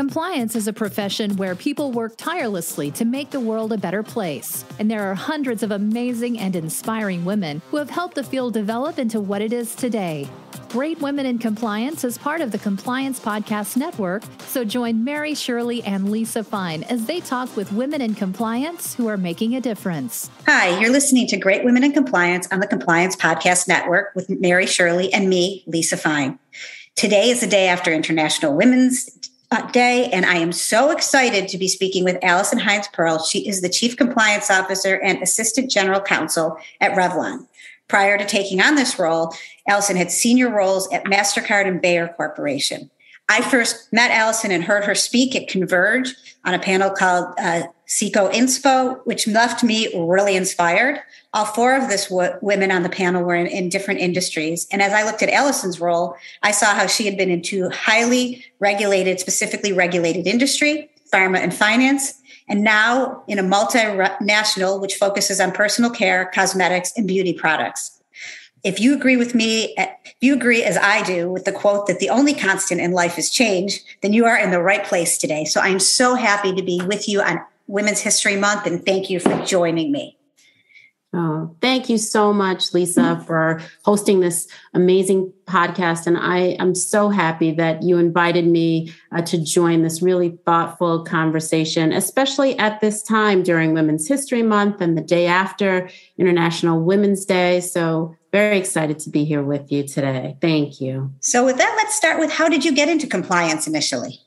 Compliance is a profession where people work tirelessly to make the world a better place. And there are hundreds of amazing and inspiring women who have helped the field develop into what it is today. Great Women in Compliance is part of the Compliance Podcast Network, so join Mary Shirley and Lisa Fine as they talk with women in compliance who are making a difference. Hi, you're listening to Great Women in Compliance on the Compliance Podcast Network with Mary Shirley and me, Lisa Fine. Today is the day after International Women's Day, and I am so excited to be speaking with Alison Hinds-Pearl. She is the Chief Compliance Officer and Assistant General Counsel at Revlon. Prior to taking on this role, Alison had senior roles at MasterCard and Bayer Corporation. I first met Alison and heard her speak at Converge on a panel called uh, Inspo, which left me really inspired. All four of this w- women on the panel were in, in different industries. And as I looked at Alison's role, I saw how she had been into highly regulated, specifically regulated industry, pharma and finance, and now in a multinational which focuses on personal care, cosmetics, and beauty products. If you agree with me, if you agree as I do with the quote that the only constant in life is change, then you are in the right place today. So I'm so happy to be with you on Women's History Month and thank you for joining me. Oh, thank you so much, Lisa, for hosting this amazing podcast. And I am so happy that you invited me uh, to join this really thoughtful conversation, especially at this time during Women's History Month and the day after International Women's Day. So, very excited to be here with you today. Thank you. So, with that, let's start with how did you get into compliance initially?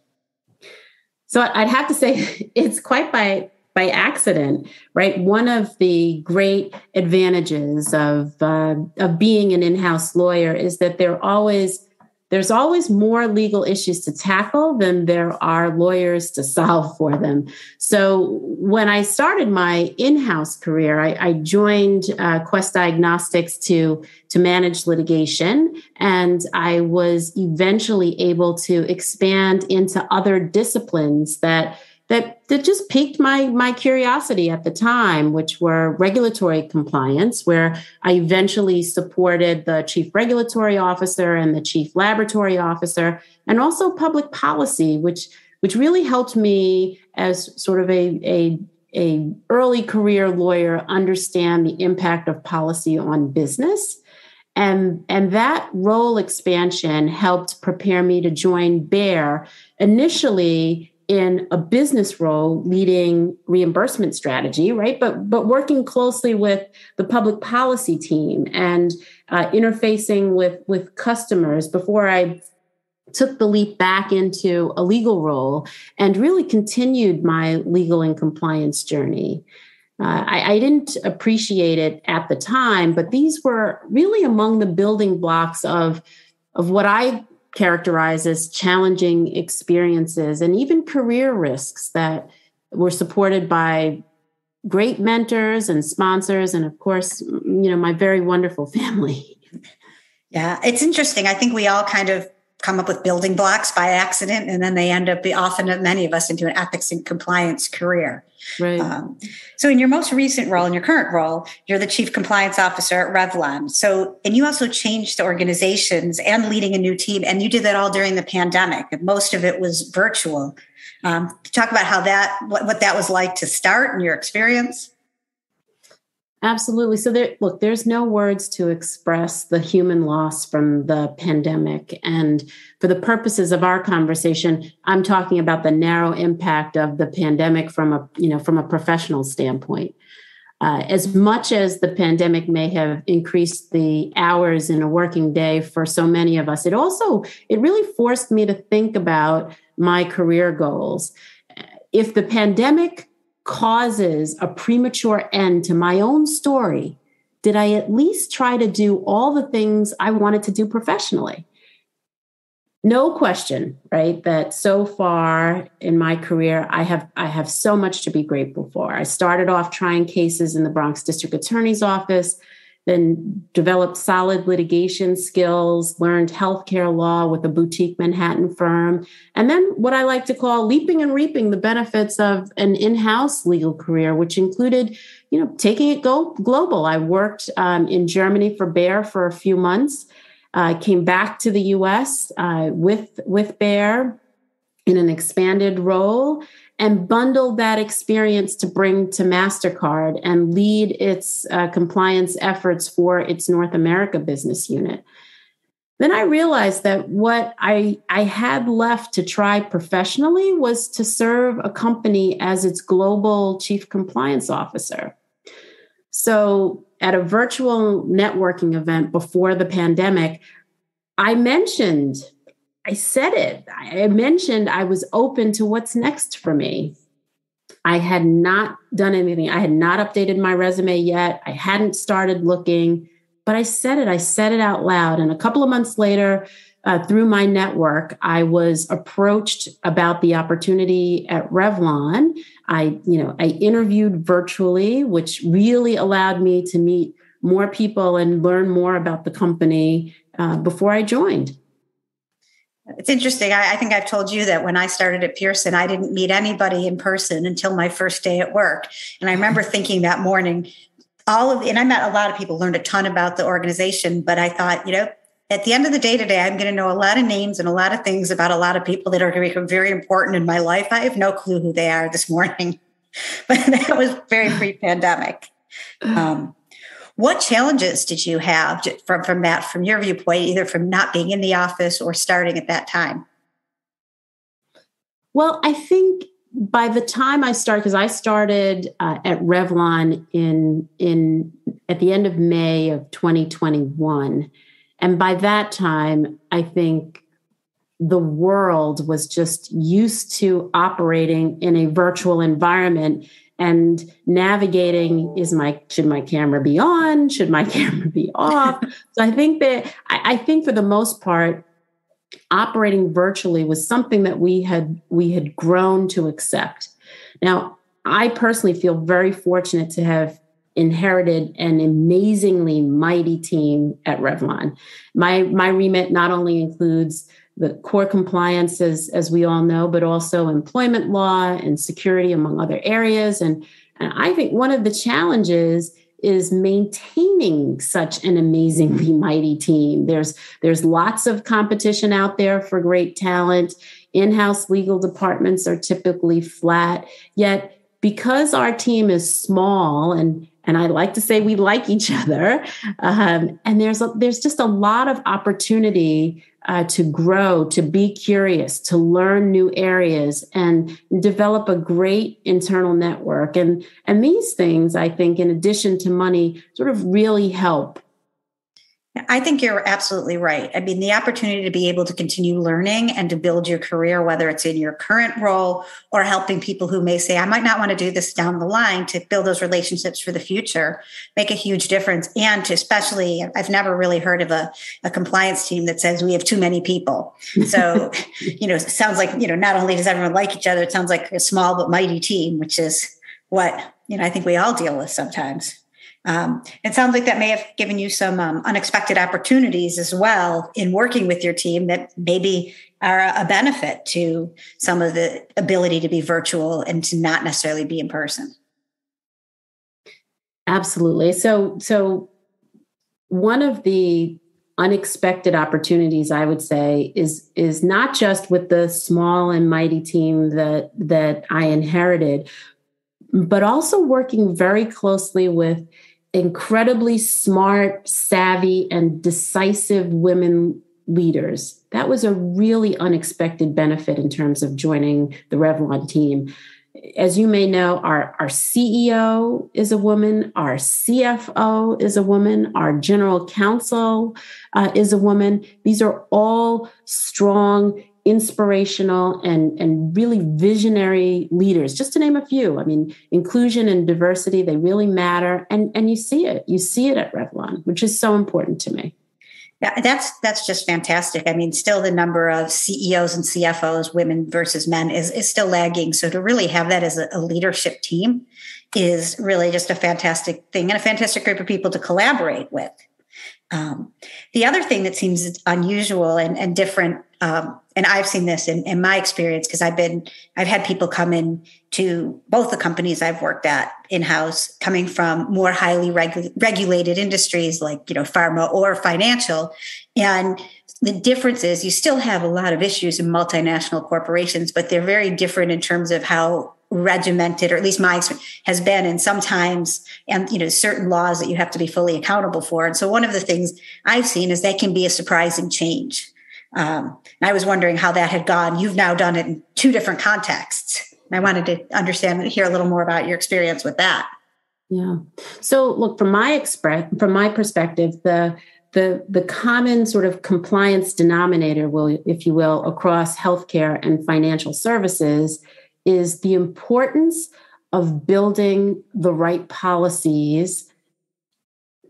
So, I'd have to say it's quite by by accident, right? One of the great advantages of uh, of being an in-house lawyer is that there always there's always more legal issues to tackle than there are lawyers to solve for them. So when I started my in-house career, I, I joined uh, Quest Diagnostics to to manage litigation, and I was eventually able to expand into other disciplines that that that just piqued my my curiosity at the time, which were regulatory compliance, where I eventually supported the chief regulatory officer and the chief laboratory officer, and also public policy, which which really helped me as sort of a, a a early career lawyer understand the impact of policy on business. And and that role expansion helped prepare me to join Bayer initially in a business role leading reimbursement strategy right? But but working closely with the public policy team and uh, interfacing with with customers before i took the leap back into a legal role and really continued my legal and compliance journey. Uh, I, I, didn't appreciate it at the time, but these were really among the building blocks of, of what I characterize as challenging experiences and even career risks that were supported by great mentors and sponsors and of course you know my very wonderful family. Yeah it's interesting. I think we all kind of come up with building blocks by accident, and then they end up often many of us into an ethics and compliance career. Right. Um, so, in your most recent role, in your current role, you're the chief compliance officer at Revlon. So, and you also changed organizations and leading a new team, and you did that all during the pandemic. Most of it was virtual. Um, talk about how that what, what that was like to start and your experience. Absolutely. So there look, there's no words to express the human loss from the pandemic. And for the purposes of our conversation, I'm talking about the narrow impact of the pandemic from a, you know, from a professional standpoint. Uh, as much as the pandemic may have increased the hours in a working day for so many of us, it also it really forced me to think about my career goals. If the pandemic causes a premature end to my own story, did I at least try to do all the things I wanted to do professionally? No question, right? That so far in my career, I have I have so much to be grateful for. I started off trying cases in the Bronx District Attorney's Office then developed solid litigation skills, learned healthcare law with a boutique Manhattan firm, and then what I like to call leaping and reaping the benefits of an in-house legal career, which included, you know, taking it go global. I worked um, in Germany for Bayer for a few months. I uh, came back to the U.S. Uh, with with Bayer in an expanded role and bundle that experience to bring to MasterCard and lead its uh, compliance efforts for its North America business unit. Then I realized that what I, I had left to try professionally was to serve a company as its global chief compliance officer. So, at a virtual networking event before the pandemic, I mentioned I said it. I mentioned I was open to what's next for me. I had not done anything. I had not updated my resume yet. I hadn't started looking, but I said it. I said it out loud. And a couple of months later, uh, through my network, I was approached about the opportunity at Revlon. I, you know, I interviewed virtually, which really allowed me to meet more people and learn more about the company uh, before I joined. It's interesting. I, I, think I've told you that when I started at Pearson, I didn't meet anybody in person until my first day at work. And I remember thinking that morning, all of, and I met a lot of people, learned a ton about the organization, but I thought, you know, at the end of the day today, I'm going to know a lot of names and a lot of things about a lot of people that are going to become very important in my life. I have no clue who they are this morning, but that was very pre pandemic. Um, what challenges did you have from, from that, from your viewpoint, either from not being in the office or starting at that time? Well, I think by the time I started, because I started uh, at Revlon in in at the end of May of 2021, and by that time, I think the world was just used to operating in a virtual environment and navigating is my should my camera be on? Should my camera be off? So i think that I, I, think for the most part operating virtually was something that we had we had grown to accept. Now i personally feel very fortunate to have inherited an amazingly mighty team at revlon. My my remit not only includes the core compliance, as, as we all know, but also employment law and security, among other areas. And, and I think one of the challenges is maintaining such an amazingly mighty team. There's there's lots of competition out there for great talent. In-house legal departments are typically flat. Yet because our team is small and and I like to say we like each other, um, and there's a, there's just a lot of opportunity uh, to grow, to be curious, to learn new areas, and develop a great internal network. And and these things, I think, in addition to money, sort of really help I think you're absolutely right. I mean, the opportunity to be able to continue learning and to build your career, whether it's in your current role or helping people who may say, I might not want to do this down the line to build those relationships for the future, make a huge difference. And to especially, I've never really heard of a, a compliance team that says we have too many people. So, you know, it sounds like, you know, not only does everyone like each other, it sounds like a small but mighty team, which is what, you know, I think we all deal with sometimes. Um, it sounds like that may have given you some um, unexpected opportunities as well in working with your team that maybe are a benefit to some of the ability to be virtual and to not necessarily be in person. Absolutely. So, so one of the unexpected opportunities i would say is is not just with the small and mighty team that that i inherited but also working very closely with incredibly smart, savvy, and decisive women leaders. That was a really unexpected benefit in terms of joining the Revlon team. As you may know, our, our CEO is a woman, our CFO is a woman, our general counsel uh, is a woman. These are all strong, inspirational and and really visionary leaders just to name a few. I mean inclusion and diversity they really matter. And and you see it. You see it at revlon which is so important to me. Yeah that's that's just fantastic. I mean still the number of ceos and cfos women versus men is is still lagging. So to really have that as a, a leadership team is really just a fantastic thing and a fantastic group of people to collaborate with. Um, the other thing that seems unusual and, and different, um, and I've seen this in, in my experience because I've been, I've had people come in to both the companies I've worked at in house, coming from more highly regu- regulated industries like you know pharma or financial, and the difference is you still have a lot of issues in multinational corporations, but they're very different in terms of how regimented, or at least my experience has been, and sometimes, and you know, certain laws that you have to be fully accountable for. And so, one of the things I've seen is that can be a surprising change. Um, I was wondering how that had gone. You've now done it in two different contexts. I wanted to understand and hear a little more about your experience with that. Yeah. So, look from my express from my perspective, the the the common sort of compliance denominator will, if you will, across healthcare and financial services is the importance of building the right policies,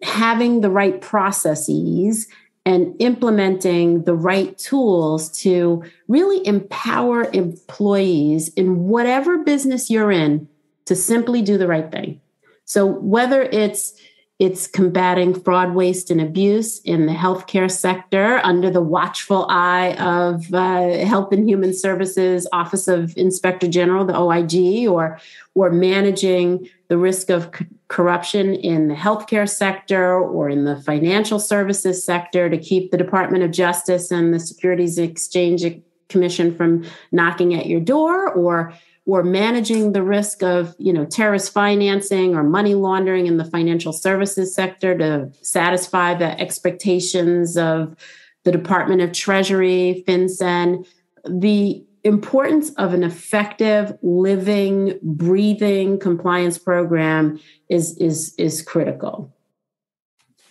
having the right processes, and implementing the right tools to really empower employees in whatever business you're in to simply do the right thing. So, whether it's it's combating fraud, waste, and abuse in the healthcare sector under the watchful eye of uh, Health and Human Services Office of Inspector General, the OIG, or or managing the risk of corruption in the healthcare sector or in the financial services sector to keep the Department of Justice and the Securities Exchange Commission from knocking at your door, or or managing the risk of you know terrorist financing or money laundering in the financial services sector to satisfy the expectations of the Department of Treasury, FinCEN, the importance of an effective living breathing compliance program is is is critical.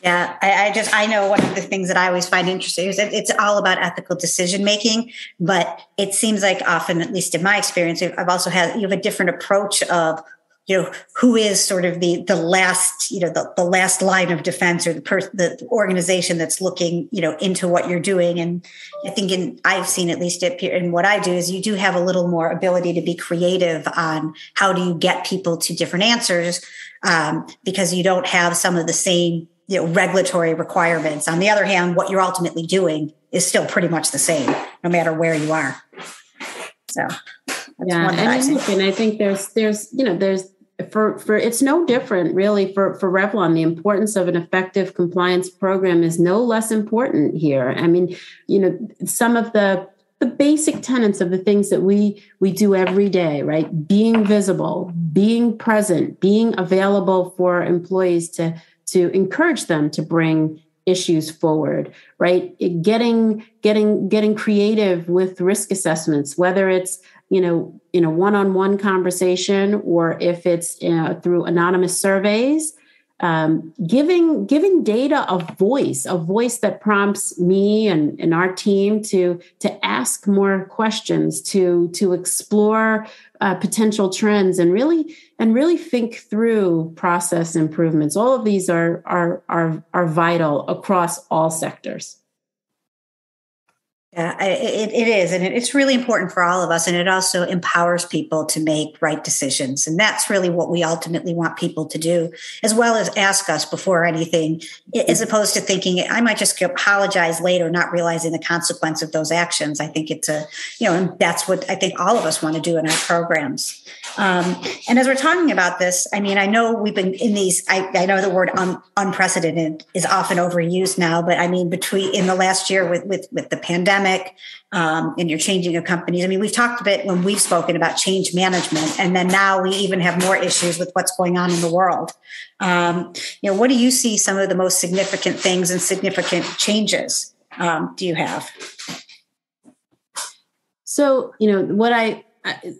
Yeah, I, I, just I know one of the things that I always find interesting is it's all about ethical decision making, but it seems like often, at least in my experience, I've also had you have a different approach of you know who is sort of the the last you know the, the last line of defense or the the organization that's looking you know into what you're doing. And i think in i've seen at least it in what i do is you do have a little more ability to be creative on how do you get people to different answers um, because you don't have some of the same you know regulatory requirements. On the other hand what you're ultimately doing is still pretty much the same no matter where you are. So yeah and I, I think there's there's you know there's for for it's no different really for for Revlon. The importance of an effective compliance program is no less important here. I mean you know some of the the basic tenets of the things that we we do every day right? Being visible being present being available for employees to to encourage them to bring issues forward right? Getting getting getting creative with risk assessments whether it's you know in a one-on-one conversation or if it's uh, through anonymous surveys um, giving giving data a voice, a voice that prompts me and, and our team to to ask more questions, to to explore uh, potential trends, and really and really think through process improvements. All of these are are are are vital across all sectors. Yeah, it, it is. And it's really important for all of us. And it also empowers people to make right decisions. And that's really what we ultimately want people to do, as well as ask us before anything, as opposed to thinking, I might just apologize later, not realizing the consequence of those actions. I think it's a, you know, and that's what I think all of us want to do in our programs. Um, and as we're talking about this, I mean, I know we've been in these, I, I know the word un, unprecedented is often overused now, but I mean, between in the last year with, with, with the pandemic um, and you're changing of companies. I mean, we've talked a bit when we've spoken about change management, and then now we even have more issues with what's going on in the world. Um, you know, what do you see some of the most significant things and significant changes um, do you have? So, you know, what I, I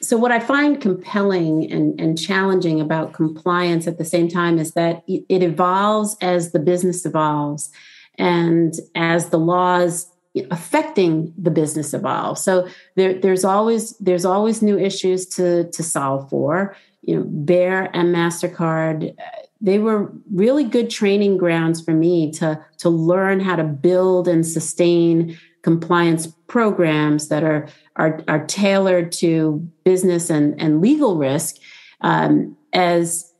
so what i find compelling and, and challenging about compliance at the same time is that it evolves as the business evolves and as the laws affecting the business evolve so there, there's always there's always new issues to to solve for. You know Bayer and mastercard they were really good training grounds for me to to learn how to build and sustain compliance programs that are are, are tailored to business and, and legal risk um, as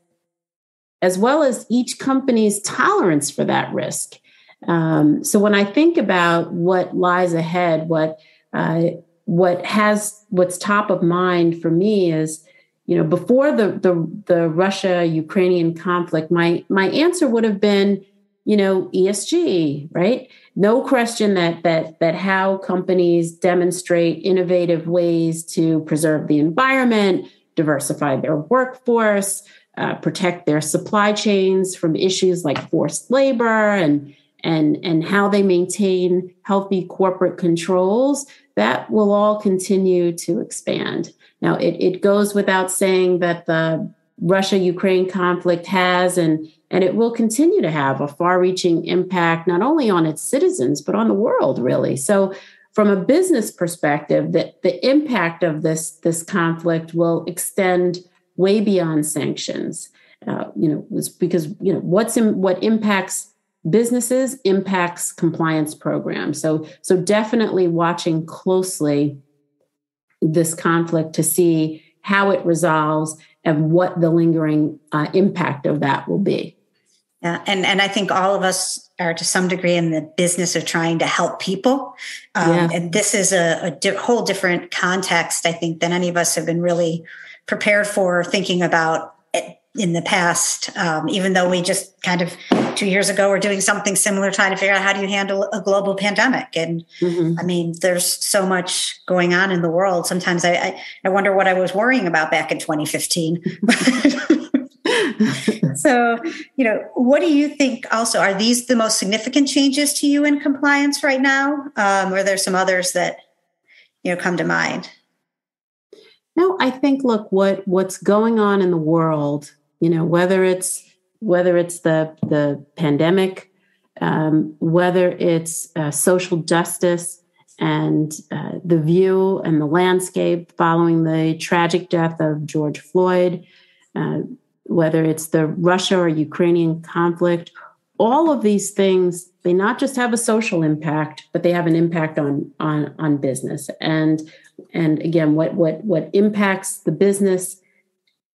as well as each company's tolerance for that risk um, so when i think about what lies ahead what uh, what has what's top of mind for me is you know before the the, the russia ukrainian conflict my my answer would have been you know, ESG, right? No question that that that how companies demonstrate innovative ways to preserve the environment, diversify their workforce, uh, protect their supply chains from issues like forced labor and and and how they maintain healthy corporate controls that will all continue to expand. Now it, it goes without saying that the russia ukraine conflict has and and it will continue to have a far reaching impact not only on its citizens but on the world really. So from a business perspective that the impact of this this conflict will extend way beyond sanctions. Uh, you know because you know what's in, what impacts businesses impacts compliance programs. So, so definitely watching closely this conflict to see how it resolves and what the lingering uh, impact of that will be. Yeah, and and I think all of us are to some degree in the business of trying to help people, um, yeah. and this is a, a di- whole different context. I think than any of us have been really prepared for thinking about in the past, um, even though we just kind of two years ago were doing something similar, trying to figure out how do you handle a global pandemic. And mm-hmm. I mean, there's so much going on in the world. Sometimes I, I, I wonder what I was worrying about back in 2015. so, you know, what do you think also? Are these the most significant changes to you in compliance right now? Um, or there's some others that, you know, come to mind? No, I think look what what's going on in the world you know whether it's whether it's the the pandemic um, whether it's uh, social justice and uh, the view and the landscape following the tragic death of George Floyd, uh, whether it's the Russia or Ukrainian conflict, all of these things they not just have a social impact, but they have an impact on on on business. And and again, what what what impacts the business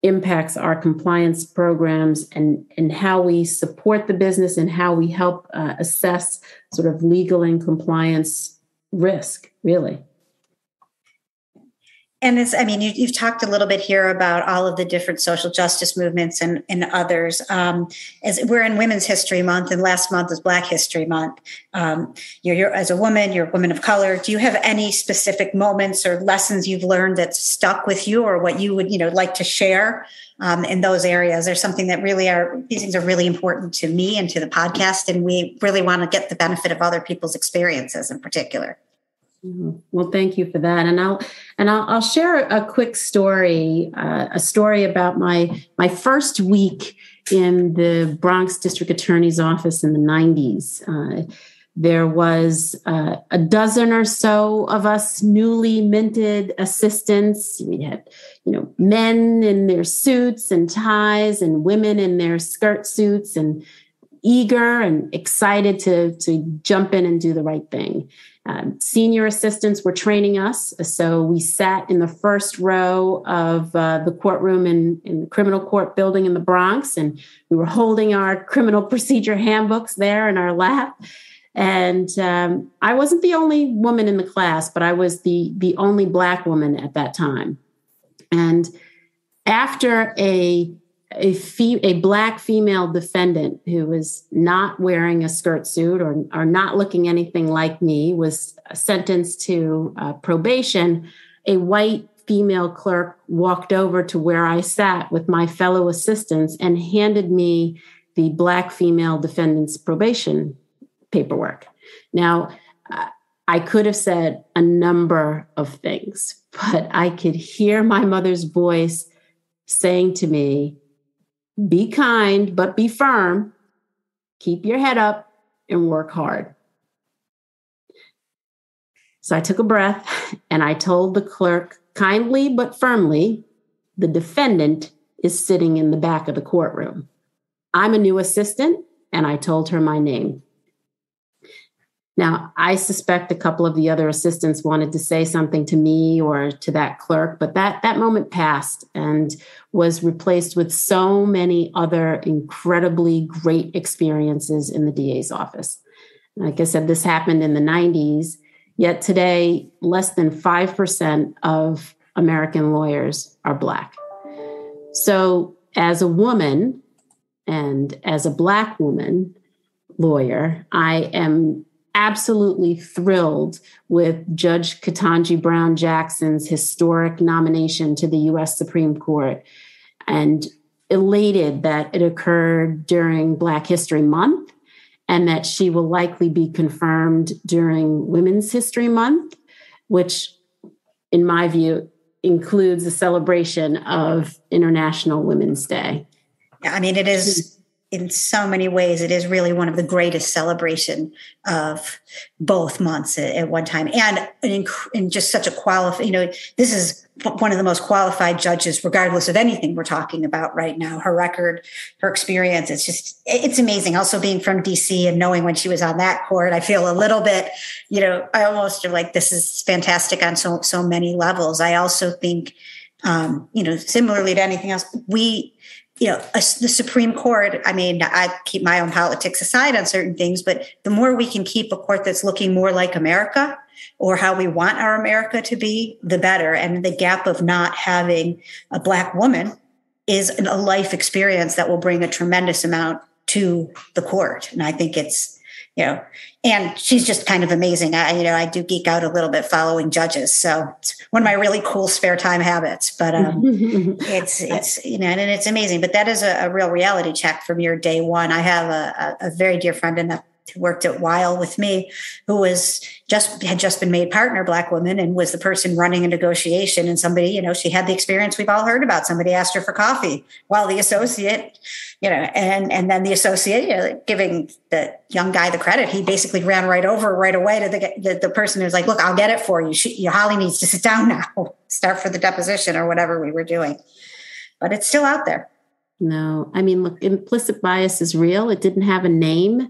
impacts our compliance programs and, and how we support the business and how we help uh, assess sort of legal and compliance risk, really. And it's, I mean, you, have talked a little bit here about all of the different social justice movements and, and others. Um, as we're in Women's History Month, and last month is Black History Month. Um, you're, you're, as a woman, you're a woman of color. Do you have any specific moments or lessons you've learned that stuck with you, or what you would, you know, like to share um, in those areas? There's something that really are these things are really important to me and to the podcast, and we really want to get the benefit of other people's experiences in particular. Well, thank you for that, and I'll and I'll, I'll share a quick story, uh, a story about my my first week in the Bronx District Attorney's Office in the '90s. Uh, there was uh, a dozen or so of us newly minted assistants. We had, you know, men in their suits and ties, and women in their skirt suits, and eager and excited to to jump in and do the right thing. Um, senior assistants were training us. So we sat in the first row of uh, the courtroom in, in the criminal court building in the Bronx, and we were holding our criminal procedure handbooks there in our lap. And um, I wasn't the only woman in the class, but I was the, the only Black woman at that time. And after a a, a black female defendant who was not wearing a skirt suit or, or not looking anything like me was sentenced to uh, probation, a white female clerk walked over to where I sat with my fellow assistants and handed me the black female defendant's probation paperwork. Now, I could have said a number of things, but I could hear my mother's voice saying to me, be kind, but be firm. Keep your head up and work hard. So I took a breath and I told the clerk kindly but firmly the defendant is sitting in the back of the courtroom. I'm a new assistant, and I told her my name. Now, I suspect a couple of the other assistants wanted to say something to me or to that clerk, but that, that moment passed and was replaced with so many other incredibly great experiences in the DA's office. Like I said, this happened in the 90s, yet today, less than 5% of American lawyers are Black. So, as a woman and as a Black woman, lawyer. I am absolutely thrilled with Judge Ketanji Brown Jackson's historic nomination to the US Supreme Court and elated that it occurred during Black History Month and that she will likely be confirmed during Women's History Month, which, in my view, includes a celebration of International Women's Day. I mean, it is in so many ways, it is really one of the greatest celebration of both months at, at one time, and in, just such a qualified. You know, this is one of the most qualified judges, regardless of anything we're talking about right now. Her record, her experience, it's just it's amazing. Also, being from DC and knowing when she was on that court, I feel a little bit, you know, I almost like this is fantastic on so so many levels. I also think, um, you know, similarly to anything else, we you know, a, the Supreme Court, I mean, I keep my own politics aside on certain things, but the more we can keep a court that's looking more like America or how we want our America to be, the better. And the gap of not having a Black woman is a life experience that will bring a tremendous amount to the court. And I think it's, you know, and she's just kind of amazing. I, you know, I do geek out a little bit following judges, so it's one of my really cool spare time habits. But um, it's it's you know, and, it's amazing. But that is a, a, real reality check from your day one. I have a, a, a very dear friend in the who worked at Weil with me, who was just had just been made partner, black woman, and was the person running a negotiation. And somebody, you know, she had the experience we've all heard about. Somebody asked her for coffee, while the associate, you know, and and then the associate, you know, giving the young guy the credit, he basically ran right over right away to the the, the person who's like, "Look, I'll get it for you. She, Holly needs to sit down now, start for the deposition or whatever we were doing." But it's still out there. No, I mean, look, implicit bias is real. It didn't have a name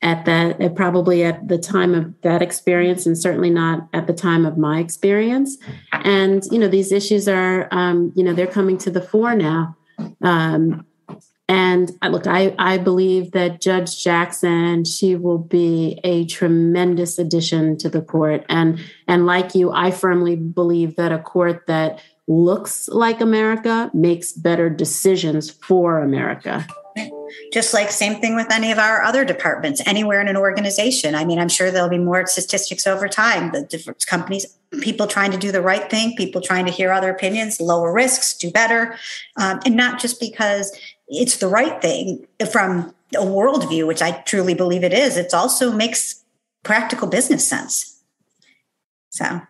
at that at probably at the time of that experience and certainly not at the time of my experience. And you know these issues are um, you know they're coming to the fore now. Um, and look I, I believe that judge jackson she will be a tremendous addition to the court. And and like you i firmly believe that a court that looks like america makes better decisions for america just like same thing with any of our other departments, anywhere in an organization. I mean, I'm sure there'll be more statistics over time. The different companies, people trying to do the right thing, people trying to hear other opinions, lower risks, do better, um, and not just because it's the right thing from a worldview, which I truly believe it is. It also makes practical business sense. So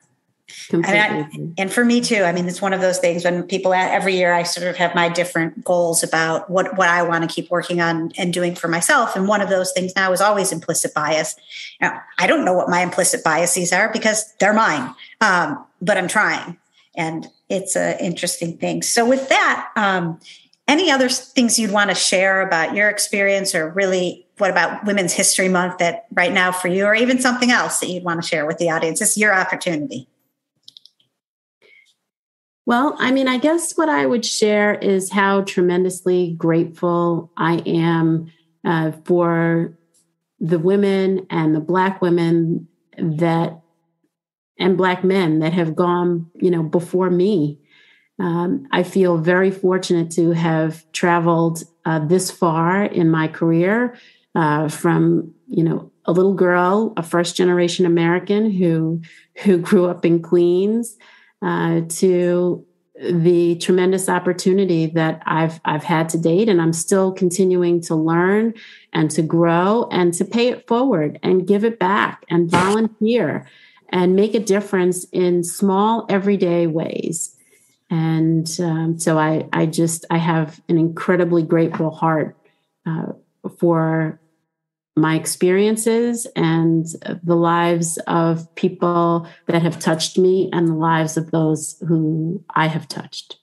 and, I, and, for me too, I mean, it's one of those things when people every year I sort of have my different goals about what, what I want to keep working on and doing for myself. And one of those things now is always implicit bias. Now, I don't know what my implicit biases are because they're mine, um, but I'm trying. And it's an interesting thing. So with that, um, any other things you'd want to share about your experience or really what about Women's History Month that right now for you, or even something else that you'd want to share with the audience? It's your opportunity. Well, I mean, I guess what I would share is how tremendously grateful I am uh, for the women and the Black women that and Black men that have gone, you know, before me. Um, I feel very fortunate to have traveled uh, this far in my career uh, from, you know, a little girl, a first generation American who who grew up in Queens uh, to the tremendous opportunity that I've I've had to date, and I'm still continuing to learn and to grow and to pay it forward and give it back and volunteer and make a difference in small everyday ways. And um, so I I just I have an incredibly grateful heart uh, for my experiences and the lives of people that have touched me and the lives of those who I have touched.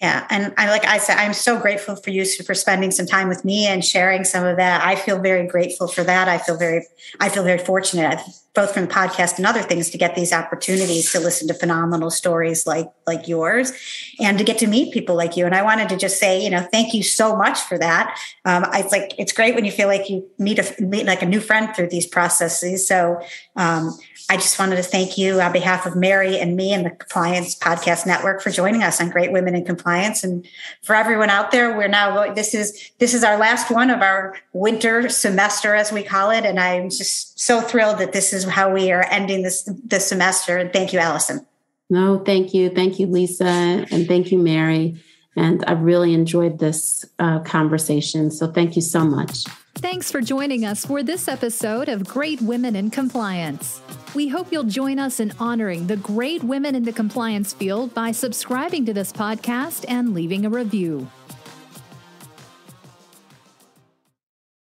Yeah. And I, like I said, I'm so grateful for you for spending some time with me and sharing some of that. I feel very grateful for that. I feel very, I feel very fortunate. Both from the podcast and other things to get these opportunities to listen to phenomenal stories like like yours and to get to meet people like you and i wanted to just say you know thank you so much for that um, it's like it's great when you feel like you meet a meet like a new friend through these processes so um, I just wanted to thank you on behalf of Mary and me and the Compliance Podcast Network for joining us on Great Women in Compliance. And for everyone out there, we're now this is this is our last one of our winter semester, as we call it. And I'm just so thrilled that this is how we are ending this this semester. And thank you, Alison. No, thank you, thank you, Lisa, and thank you, Mary. And I've really enjoyed this uh, conversation. So thank you so much. Thanks for joining us for this episode of Great Women in Compliance. We hope you'll join us in honoring the great women in the compliance field by subscribing to this podcast and leaving a review.